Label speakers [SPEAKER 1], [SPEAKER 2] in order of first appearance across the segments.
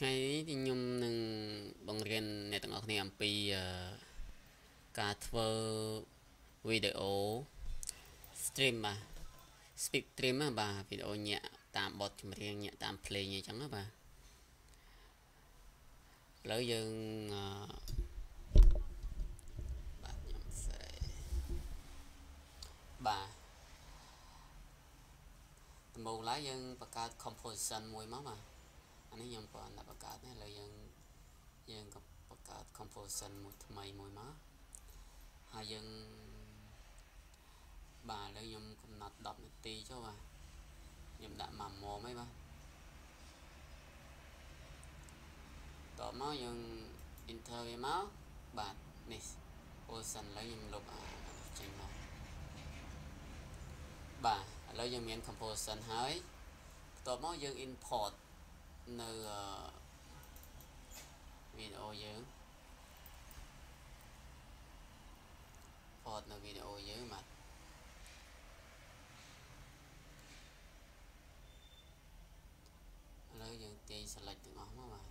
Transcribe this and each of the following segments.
[SPEAKER 1] ថ្ងៃនេះខ្ញុំនឹងបង្រៀនអ្នកទាំងអស់គ្នាអំពីការធ្វើវីដេអូ stream បាទ speak stream បាទវីដេអូញាក់តាមបទចម្រៀងញាក់តាមភ្លេងអីចឹងណាបាទឥឡូវយើងបាទខ្ញុំសេបាទដំបូងឡើយយើងបង្កើត composition មួយមកបាទ អានេះខ្ញុំក៏ដាក់បង្កើតដែរឥឡូវយើងយើងក៏បង្កើត composition មួយថ្មីមួយមកហើយយើងបាទឥឡូវខ្ញុំកំណត់10នាទីចុះបាទខ្ញុំដាក់មកមុំអីបាទតមកយើង enter វាមកបាទនេះ position ឥឡូវខ្ញុំលុបអាចេញមកបាទឥឡូវយើងមាន composition ហើយបន្ទាប់មកយើង import នៅវីដេអូយើងផតនៅវីដេអូយើងបាទឥឡូវយើងទាញ select ទាំងអស់មកបាទ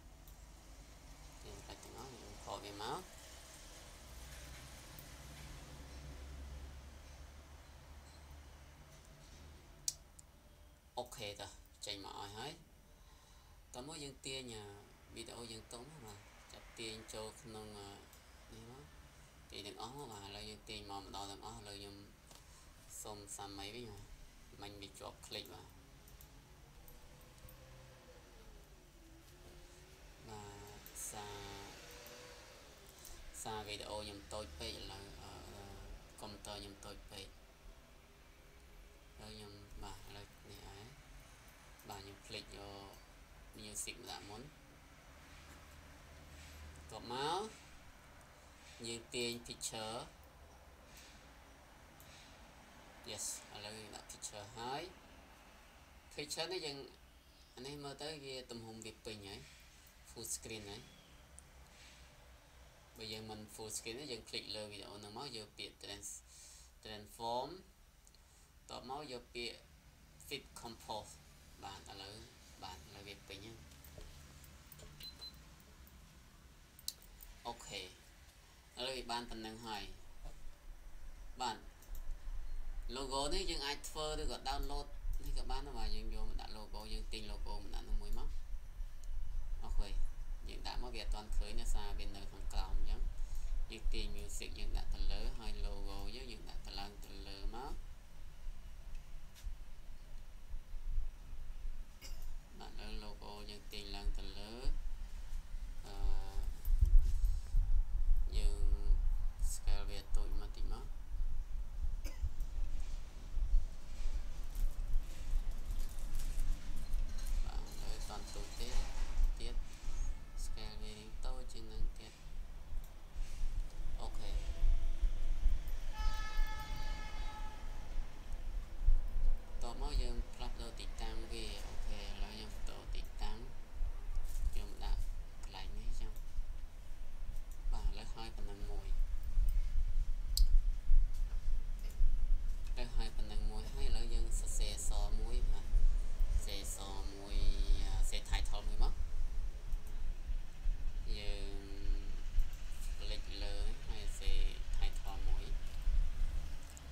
[SPEAKER 1] ទាញ select ទាំងអស់យើងខកវាមកអូខេតើចេញមកឲ្យហើយ តមកយើងទាញវីដេអូយើងតុងបាទចាប់ទាញចូលក្នុងនេះមកទាញទាំងអស់មកបាទឥឡូវយើងទាញមកម្ដងទាំងអស់ឥឡូវខ្ញុំសុំសាមីវិញបាទមិញវាជាប់คลิกបាទបាទសារសារវីដេអូខ្ញុំតូចពេកឥឡូវកុំព្យូទ័រខ្ញុំតូចពេកហើយខ្ញុំ ក៏មកយើងទាញ picture yes ឥឡូវដាក់ picture ហើយ picture នេះយើងអានេះមើលទៅវាទំហំវាពេញហើយ full screen ហើយបើយើងមិន full screen ទេយើងคลิกលើវីដេអូហ្នឹងមកយកពាក្យ trans transform តបមកយកពាក្យ fit compose បាទឥឡូវបាទហើយវាពេញហ្នឹ អូខេឥឡូវវាបានប៉ុណ្ណឹងហើយបាទ logo នេះយើងអាចធ្វើឬក៏ download នេះក៏បានដែរបាទយើងយកមកដាក់ logo យើងទិញ logo មកដាក់នោះមួយមកអូខេយើងដាក់មកវាអត់ទាន់ឃើញទេសារវានៅខាងក្រោមអញ្ចឹងយើងទាញ music យើងដាក់ទៅលើហើយ logo យើងយើងដាក់ទៅឡើងទៅលើមកដាក់លើ logo យើងទាញឡើង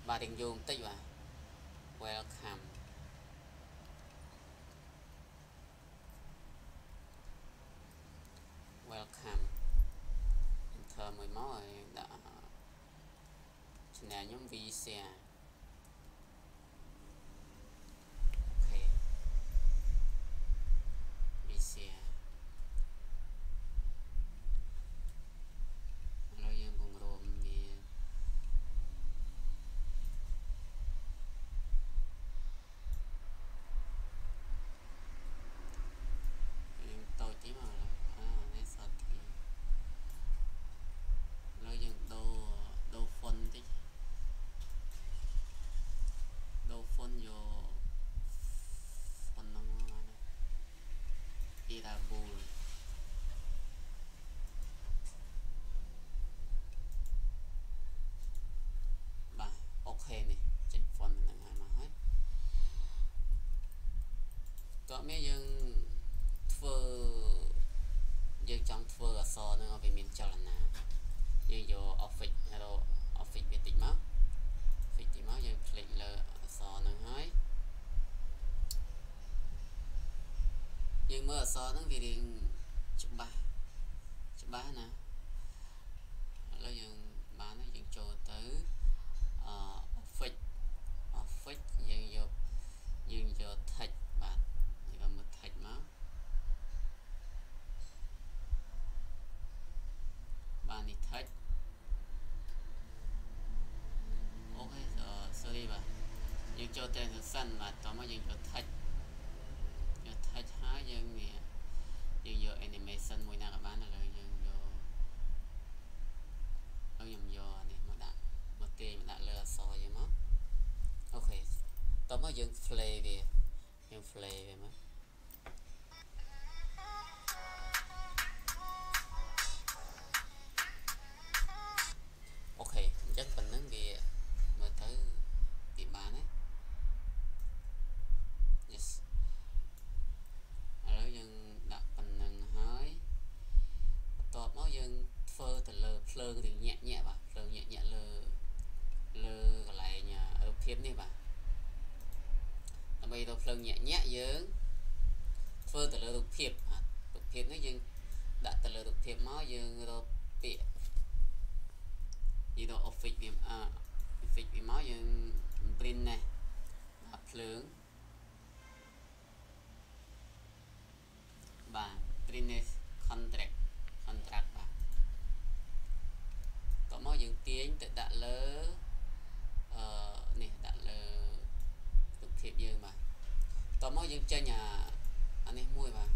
[SPEAKER 1] បាទរៀងយូរបន្តិចបាទ welcome welcome enter មួយមកហើយដាក់ channel ខ្ញុំ visa អូខេ visa ឥឡូវយើងបង្រួមវាយើងតូចទីមកអានេះសតទីឥឡូវយើងដូរដូរ font តិចដូរ font យក font ហ្នឹងមកបាន Irabul បាទអូខេនេះចេញ font ហ្នឹងហើយមកហើយ តោះមានយើងធ្វើ ចង់ធ្វើអក្សរនឹងឲ្យវាមានចលនាយើងយក office ឬ office វាតិចមក office តិចមកយើងคลิกលើអក្សរនឹងហើយយើងមើលអក្សរហ្នឹងវារៀងច្បាស់ច្បាស់ណាឥឡូវយើង យើងចូល transition បាទតោះមកយើងយក text យក text ហើយយើងនេះយើងយក animation មួយណាក៏បានឥឡូវយើងយកហើយខ្ញុំយកនេះមកដាក់មកទាញមកដាក់លើអក្សរយើងមកអូខេតោះមកយើង play វាយើង play វាមក ញាក់ញាក់យើងធ្វើទៅលើរូបភាពបាទរូបភាពនេះយើងដាក់ទៅលើរូបភាពមកយើងរកពាក្យយើងរក office វាអ office វាមកយើង print ណាបាទភ្លើងបាទ print contract contract បាទតោះមកយើងទាញទៅដាក់លើអឺនេះដាក់លើរូបភាពយើងបាទ តោះមកយើងចេញអាអានេះមួយបាទ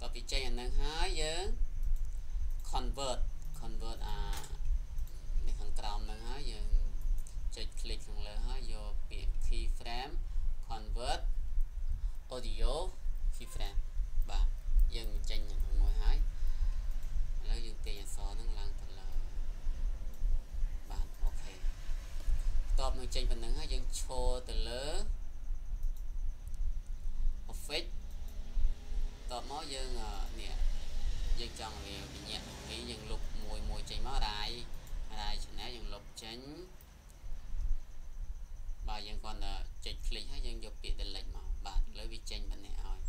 [SPEAKER 1] តោះពីចេញអានឹងហើយយើង convert convert អានេះខាងក្រោមហ្នឹងហើយយើងចុច click ខាងលើហើយយកពាក្យ keyframe convert audio keyframe បាទយើងចេញមួយហើយឥឡូវយើងទាញអក្សរហ្នឹងឡើងទៅលើបាទអូខេបន្ទាប់មក ចេញប៉ុណ្្នឹងហើយយើងឈរទៅលើ office តបមកយើងនេះយើងចង់វាវិញ្ញាពីយើងលុបមួយមួយចេញមករាយរាយ channel យើងលុបចេញបាទយើងគាត់តែចុច click ហើយយើងយកពាក្យ delete មកបាទឥឡូវវាចេញប៉ុណ្ណេះឲ្យ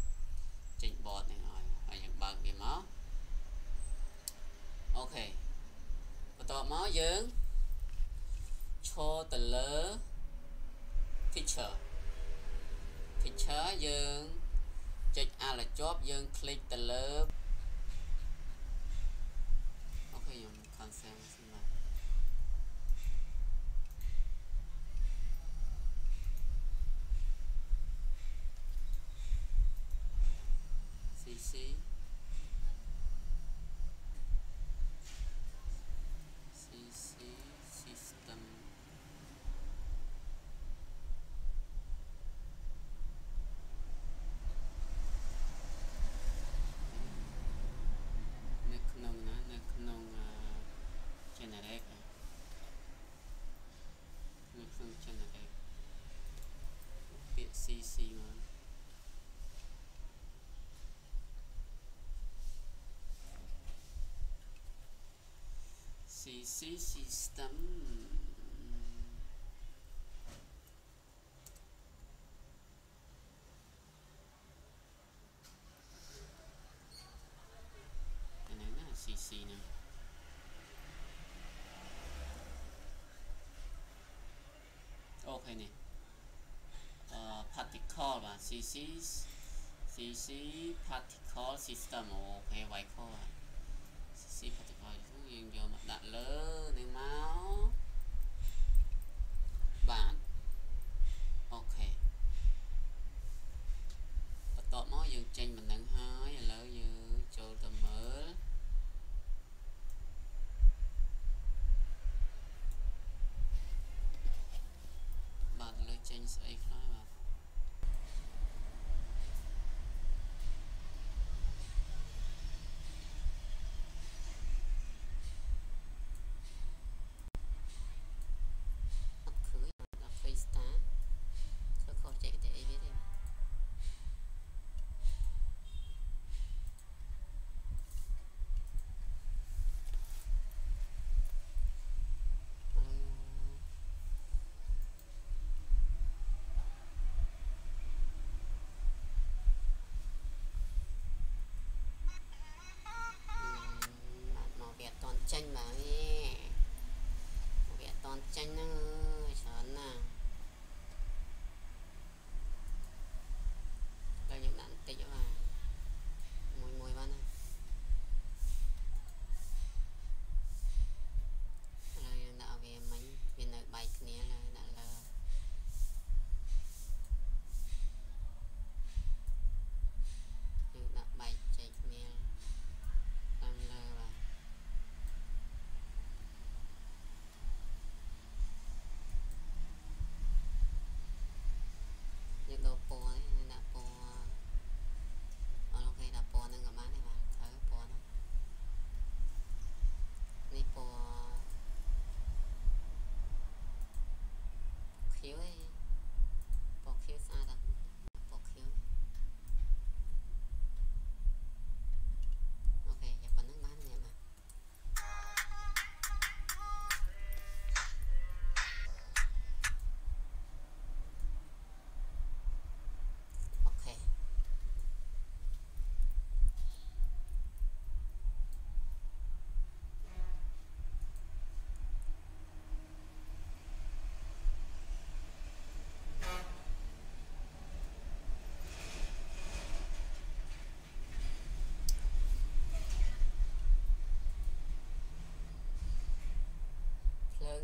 [SPEAKER 1] ចេញ board នេះឲ្យហើយយើងបើកវាមកអូខេបន្ទាប់មកយើង ឈរទៅលើ picture picture យើងចុច alt ជាប់យើង click ទៅលើ CC system อันนั้นน่ะ CC นะโอเคนี่เอ่อ particle យើងយកមកដាក់លើនឹងមក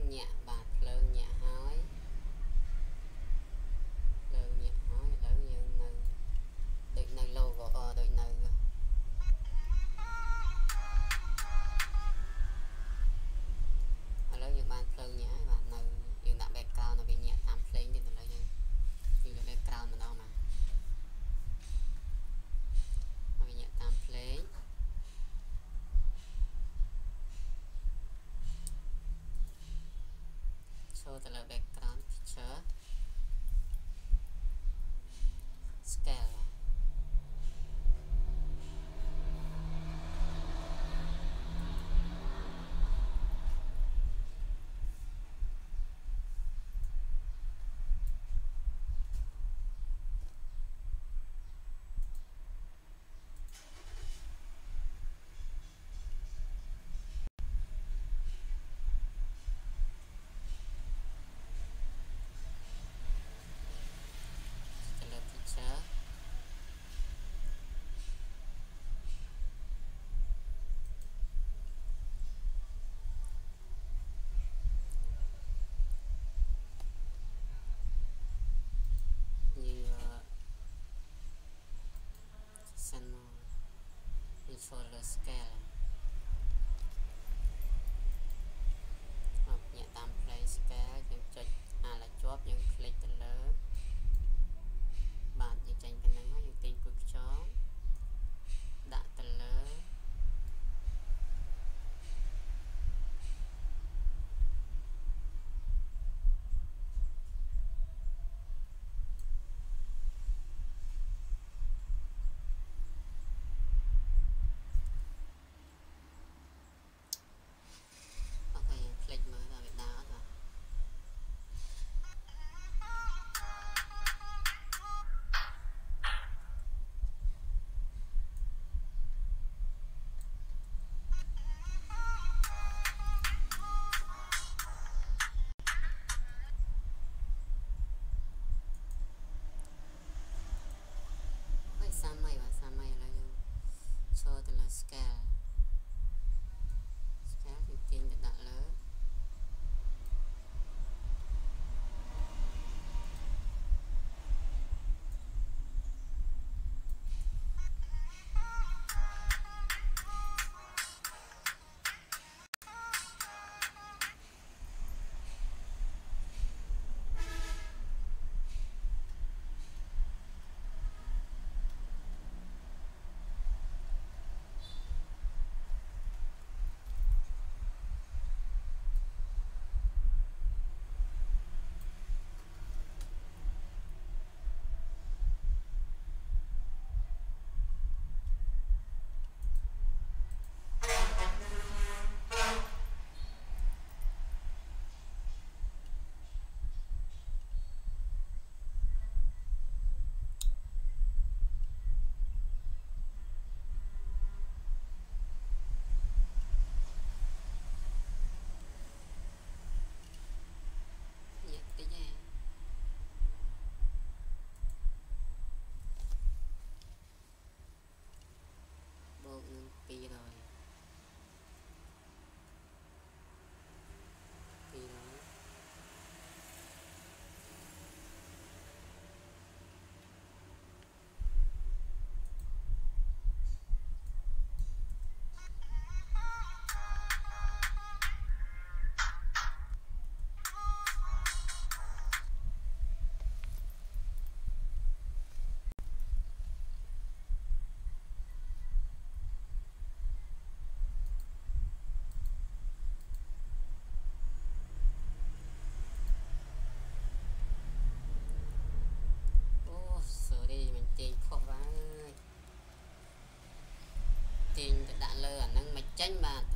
[SPEAKER 1] 碾吧。 ចូលទៅលើ background picture scale ទៅលើ picture យើងសិនមក យើងចូលលើ scale អាហ្នឹ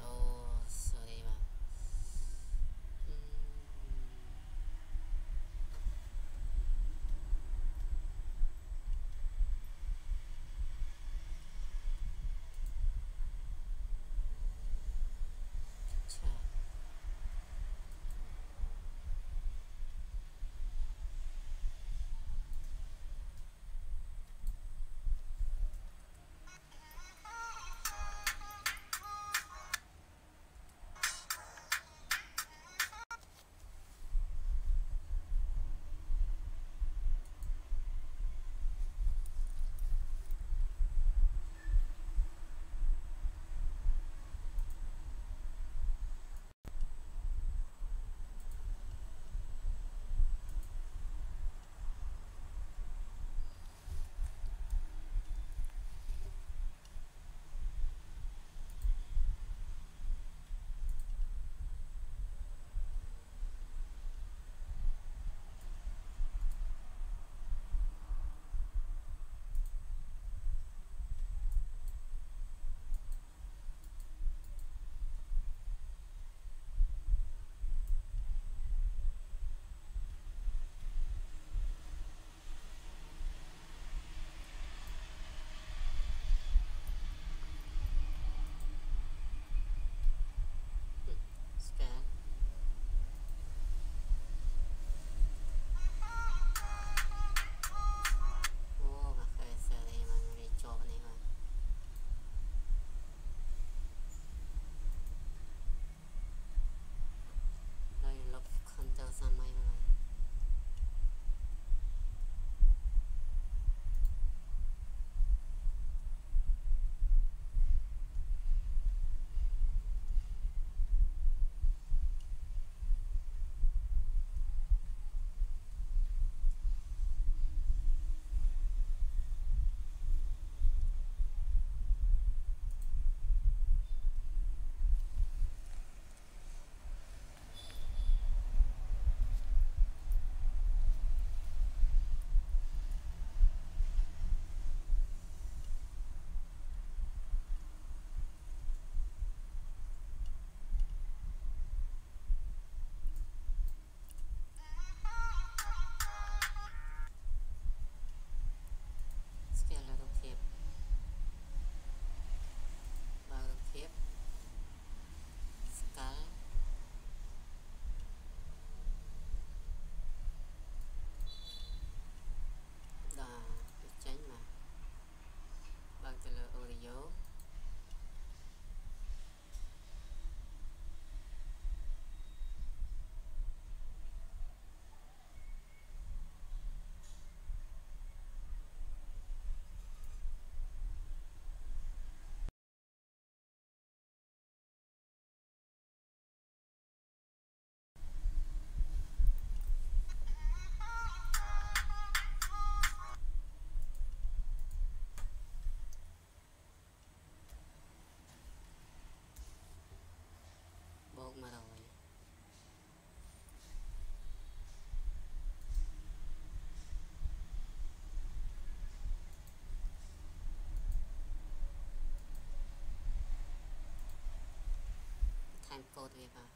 [SPEAKER 1] កូដវាបាទ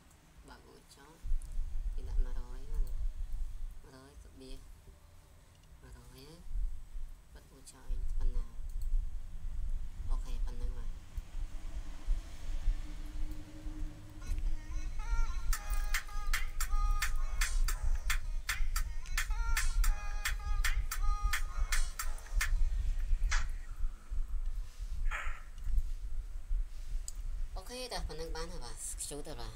[SPEAKER 1] បើកអូចោលគេដាក់100បាទ100កបៀ100បាត់អូចោលប៉ុណ្អូខេតែប៉ុណ្្នឹងបានហើយបាទខ្ជូតទៅបាទ